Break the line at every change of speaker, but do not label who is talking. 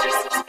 Sisters.